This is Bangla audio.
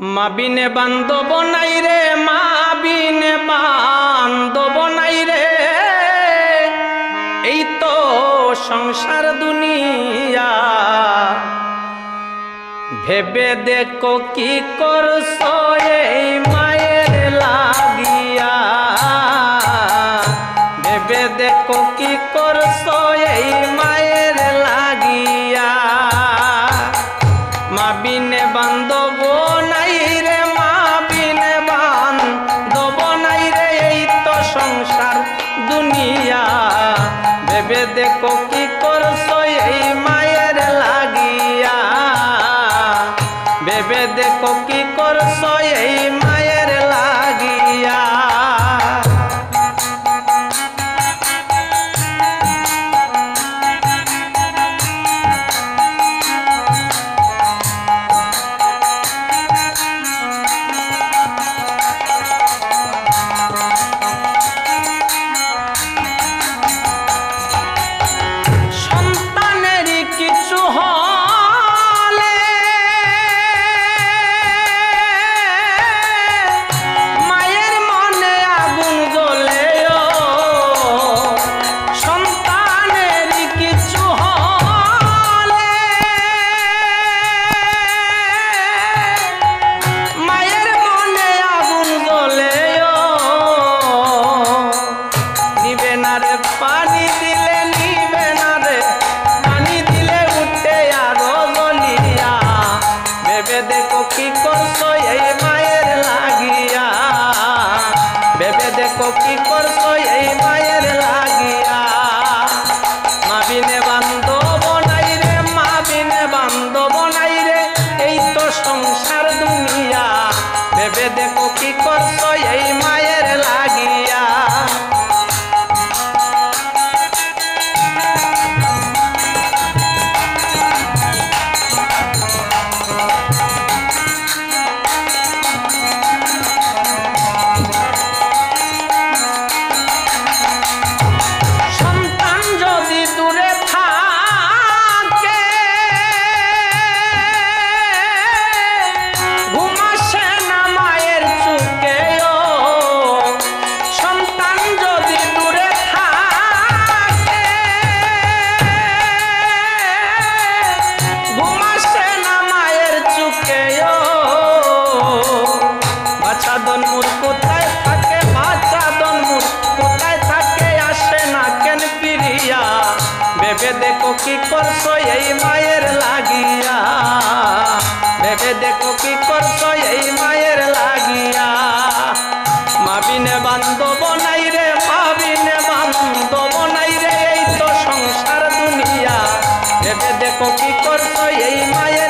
মাবিনে বান্ধব নাই রে, মাবিনে বান্ধব নাই রে। এই তো সংসার দুনিয়া। ভেবে দেখো কি করছ এই মায়ের লাগিয়া। ভেবে দেখো কি করছ এই মায়ের লাগিয়া। মা ভেবে সংসার দুনিয়া। ভেবে দেখো কি করছ এই করছ এই মায়ের লাগিয়া? ভেবে দেখো কি করছ এই মায়ের লাগিয়া? মাবিনে বান্ধব নাই রে, মাবিনে বান্ধব নাই রে, এই তো সংসার দুনিয়া। ভেবে দেখো কি করছ এই মায়ের